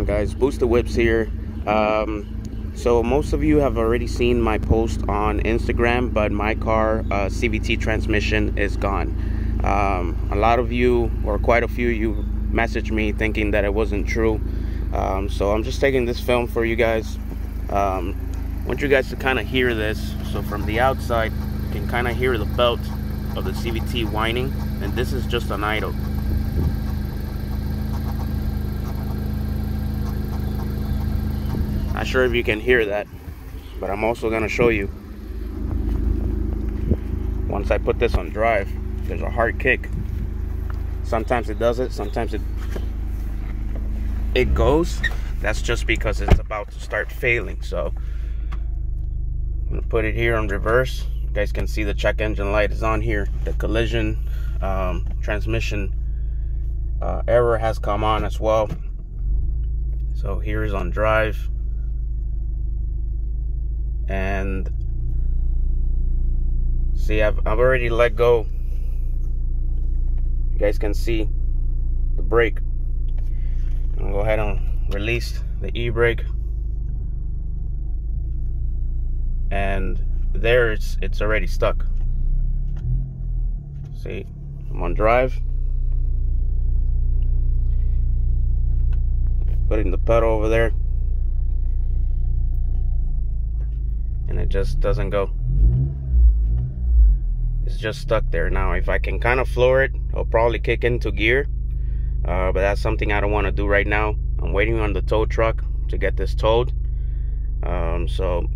on guys. BoostedWhipz here. Um, so most of you have already seen my post on instagram but my car uh, cvt transmission is gone. Um, a lot of you or quite a few you messaged me thinking that it wasn't true. Um, so i'm just taking this film for you guys. Um, I want you guys to kind of hear this. So from the outside you can kind of hear the belt of the cvt whining and this is just an idle Not sure if you can hear that, but I'm also gonna show you. Once I put this on drive, there's a hard kick. Sometimes it does it, sometimes it it goes. That's just because it's about to start failing. So I'm gonna put it here on reverse. You guys can see the check engine light is on here. The collision um, transmission uh, error has come on as well. So here is on drive and see I've, I've already let go. You guys can see the brake I'll go ahead and release the e-brake. And there it's it's already stuck. See I'm on drive. Putting the pedal over there and it just doesn't go. It's just stuck there. Now if I can kind of floor it I'll probably kick into gear. Uh, but that's something I don't want to do right now. I'm waiting on the tow truck to get this towed. Um, so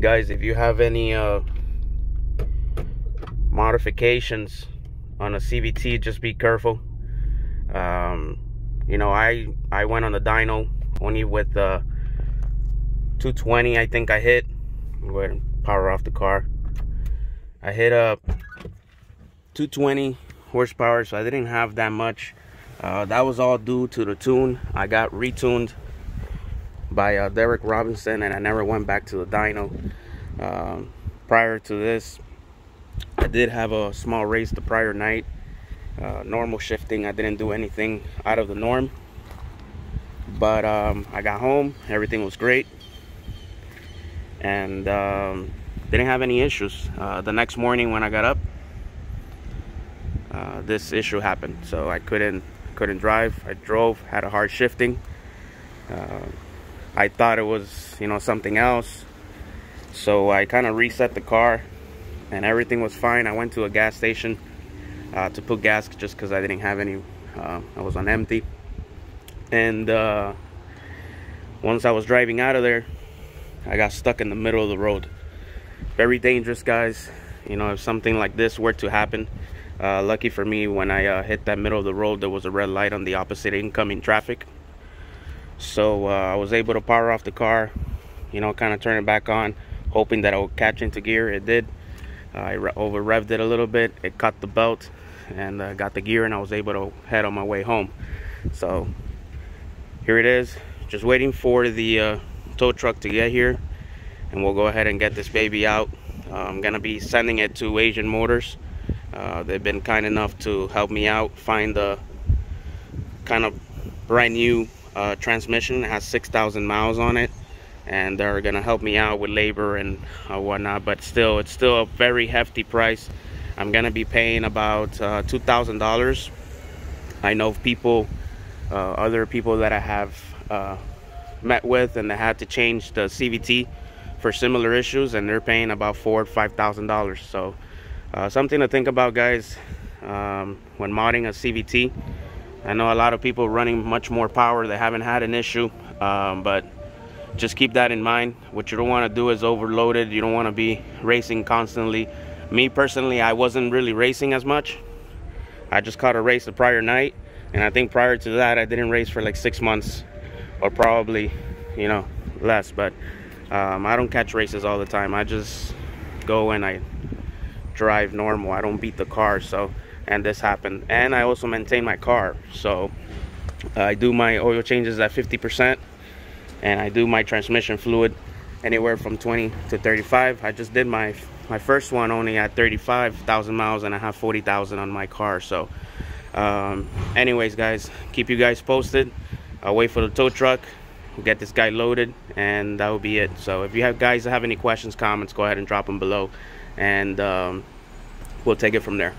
guys if you have any uh, modifications on a CVT just be careful. Um, you know I I went on the dyno only with uh, 220 I think I hit go ahead and power off the car. I hit up 220 horsepower, so I didn't have that much. Uh, that was all due to the tune. I got retuned by uh, Derek Robinson, and I never went back to the dyno. Um, prior to this, I did have a small race the prior night. Uh, normal shifting, I didn't do anything out of the norm. But um, I got home, everything was great and um, didn't have any issues. Uh, the next morning when I got up, uh, this issue happened. So I couldn't couldn't drive. I drove, had a hard shifting. Uh, I thought it was you know something else, so I kind of reset the car, and everything was fine. I went to a gas station uh, to put gas just because I didn't have any. Uh, I was on empty, and uh, once I was driving out of there I got stuck in the middle of the road. Very dangerous, guys. You know, if something like this were to happen, uh, lucky for me, when I uh, hit that middle of the road, there was a red light on the opposite incoming traffic. So uh, I was able to power off the car, you know, kind of turn it back on, hoping that I would catch into gear. It did. I over revved it a little bit. It cut the belt and uh, got the gear, and I was able to head on my way home. So here it is. Just waiting for the uh, tow truck to get here and we'll go ahead and get this baby out. Uh, I'm gonna be sending it to Asian Motors. Uh, they've been kind enough to help me out find the kind of brand new uh, transmission it has 6,000 miles on it and they're gonna help me out with labor and uh, whatnot but still it's still a very hefty price. I'm gonna be paying about uh, $2,000 I know people uh, other people that I have met with and they had to change the CVT for similar issues and they're paying about four or five thousand dollars. So uh, something to think about guys um, when modding a CVT I know a lot of people running much more power they haven't had an issue um, but just keep that in mind. What you don't want to do is overload it you don't want to be racing constantly. Me personally I wasn't really racing as much. I just caught a race the prior night and I think prior to that I didn't race for like six months or probably you know less but um, I don't catch races all the time. I just go and I drive normal. I don't beat the car so and this happened. And I also maintain my car so I do my oil changes at 50% and I do my transmission fluid anywhere from 20 to 35 I just did my my first one only at 35,000 miles and I have 40,000 on my car so um, anyways guys keep you guys posted I'll wait for the tow truck. Get this guy loaded, and that will be it. So if you have guys have any questions, comments, go ahead and drop them below, and um, we'll take it from there.